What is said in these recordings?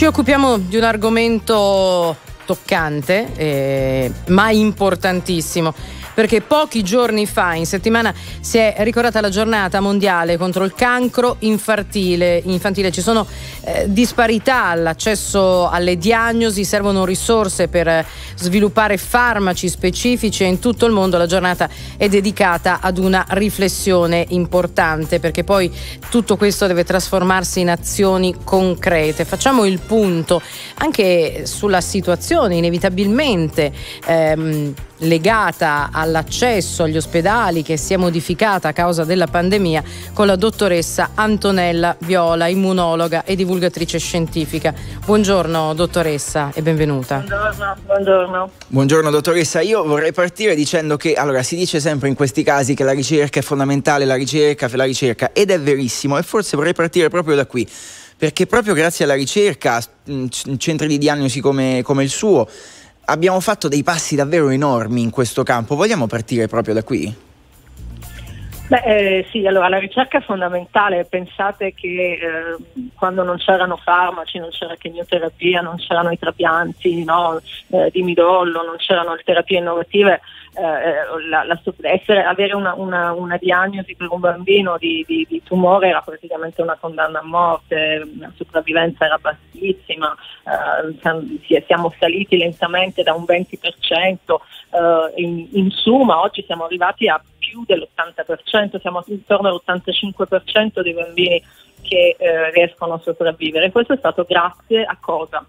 Ci occupiamo di un argomento toccante, eh, ma importantissimo perché pochi giorni fa, in settimana, si è ricordata la giornata mondiale contro il cancro infantile. infantile. Ci sono eh, disparità all'accesso alle diagnosi, servono risorse per sviluppare farmaci specifici e in tutto il mondo la giornata è dedicata ad una riflessione importante perché poi tutto questo deve trasformarsi in azioni concrete. Facciamo il punto anche sulla situazione inevitabilmente ehm, legata all'accesso agli ospedali che si è modificata a causa della pandemia con la dottoressa Antonella Viola, immunologa e divulgatrice scientifica. Buongiorno dottoressa e benvenuta. Buongiorno, buongiorno. Buongiorno dottoressa, io vorrei partire dicendo che allora si dice sempre in questi casi che la ricerca è fondamentale, la ricerca, la ricerca ed è verissimo e forse vorrei partire proprio da qui perché proprio grazie alla ricerca, centri di diagnosi come, come il suo, abbiamo fatto dei passi davvero enormi in questo campo. Vogliamo partire proprio da qui? Beh, eh, sì, allora la ricerca è fondamentale. Pensate che eh, quando non c'erano farmaci, non c'era chemioterapia, non c'erano i trapianti no, eh, di midollo, non c'erano le terapie innovative, eh, la, la, essere, avere una, una, una, diagnosi per un bambino di, di, di, tumore era praticamente una condanna a morte, la sopravvivenza era bassissima, eh, siamo saliti lentamente da un 20%, eh, in, in summa oggi siamo arrivati a più dell'80%, siamo intorno all'85% dei bambini che eh, riescono a sopravvivere. Questo è stato grazie a cosa?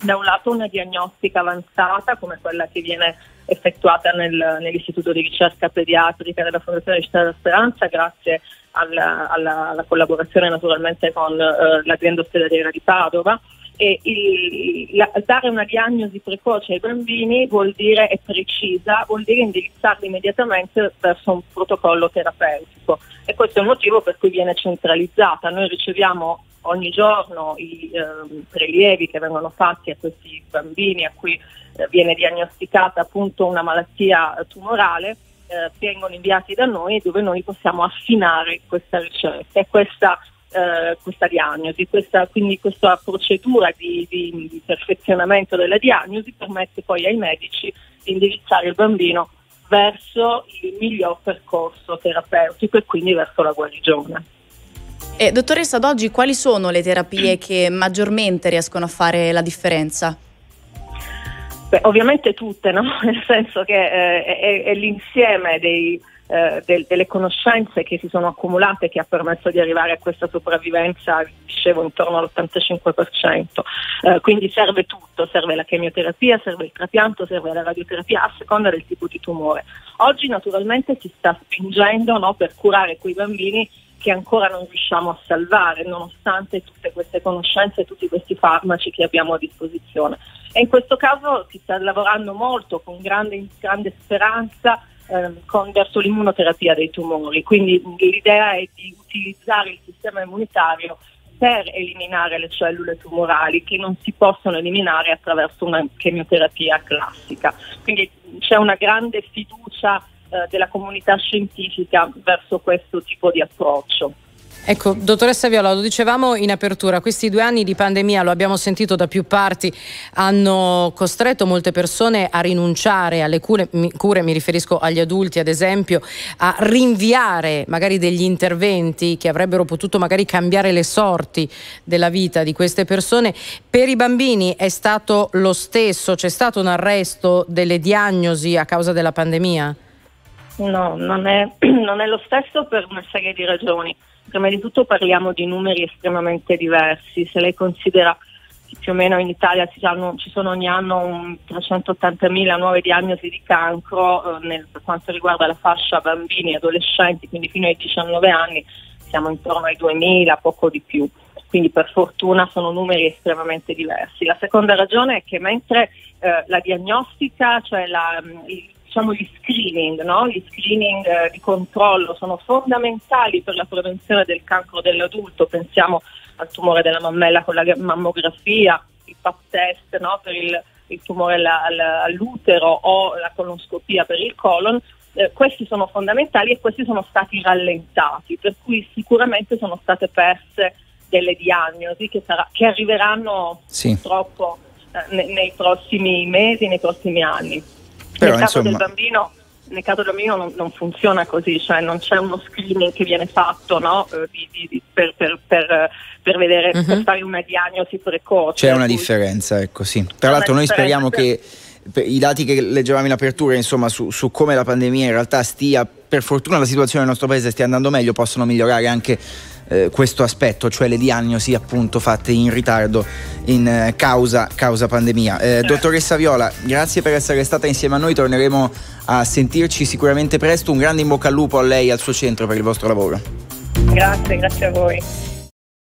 Da un lato una diagnostica avanzata come quella che viene effettuata nel, nell'Istituto di ricerca pediatrica della Fondazione Città della Speranza grazie alla, alla, alla collaborazione naturalmente con eh, l'azienda ospedaliera di Padova e il, la, dare una diagnosi precoce ai bambini vuol dire, è precisa, vuol dire indirizzarli immediatamente verso un protocollo terapeutico e questo è il motivo per cui viene centralizzata. Noi riceviamo ogni giorno i eh, prelievi che vengono fatti a questi bambini a cui eh, viene diagnosticata appunto una malattia tumorale, eh, vengono inviati da noi dove noi possiamo affinare questa ricerca e questa eh, questa diagnosi. Questa, quindi questa procedura di, di, perfezionamento della diagnosi permette poi ai medici di indirizzare il bambino verso il miglior percorso terapeutico e quindi verso la guarigione. E, dottoressa, ad oggi quali sono le terapie che maggiormente riescono a fare la differenza? Beh, ovviamente tutte, no? nel senso che eh, è, è l'insieme dei, eh, del, delle conoscenze che si sono accumulate che ha permesso di arrivare a questa sopravvivenza, dicevo, intorno all'85%. Eh, quindi serve tutto, serve la chemioterapia, serve il trapianto, serve la radioterapia a seconda del tipo di tumore. Oggi naturalmente si sta spingendo no, per curare quei bambini che ancora non riusciamo a salvare, nonostante tutte queste conoscenze e tutti questi farmaci che abbiamo a disposizione. E in questo caso si sta lavorando molto con grande, grande speranza ehm, con, verso l'immunoterapia dei tumori. Quindi l'idea è di utilizzare il sistema immunitario per eliminare le cellule tumorali che non si possono eliminare attraverso una chemioterapia classica. Quindi c'è una grande fiducia eh, della comunità scientifica verso questo tipo di approccio. Ecco, dottoressa Viola, lo dicevamo in apertura, questi due anni di pandemia, lo abbiamo sentito da più parti, hanno costretto molte persone a rinunciare alle cure, cure, mi riferisco agli adulti ad esempio, a rinviare magari degli interventi che avrebbero potuto magari cambiare le sorti della vita di queste persone. Per i bambini è stato lo stesso? C'è stato un arresto delle diagnosi a causa della pandemia? No, non è, non è lo stesso per una serie di ragioni prima di tutto parliamo di numeri estremamente diversi, se lei considera più o meno in Italia ci, hanno, ci sono ogni anno 380.000 nuove diagnosi di cancro eh, nel, per quanto riguarda la fascia bambini e adolescenti, quindi fino ai 19 anni siamo intorno ai 2.000, poco di più. Quindi per fortuna sono numeri estremamente diversi. La seconda ragione è che mentre eh, la diagnostica, cioè la, il diciamo, gli screening, no? gli screening eh, di controllo sono fondamentali per la prevenzione del cancro dell'adulto, pensiamo al tumore della mammella con la mammografia, il PAP test no? per il, il tumore alla, alla, all'utero o la colonoscopia per il colon, eh, questi sono fondamentali e questi sono stati rallentati, per cui sicuramente sono state perse delle diagnosi che, sarà, che arriveranno sì. purtroppo eh, nei, nei prossimi mesi, nei prossimi anni. Però, nel caso insomma... del bambino nel caso del bambino non, non, funziona così, cioè non c'è uno screening che viene fatto no? eh, di, di, per, per, per, per, vedere, uh-huh. per fare una diagnosi precoce. C'è una cui... differenza, ecco sì. Tra l'altro noi speriamo che i dati che leggevamo in apertura insomma, su, su, come la pandemia in realtà stia, per fortuna la situazione nel nostro paese stia andando meglio, possono migliorare anche eh, questo aspetto, cioè le diagnosi appunto fatte in ritardo in eh, causa, causa, pandemia. Eh, dottoressa Viola, grazie per essere stata insieme a noi, torneremo a sentirci sicuramente presto, un grande in bocca al lupo a lei e al suo centro per il vostro lavoro. Grazie, grazie a voi.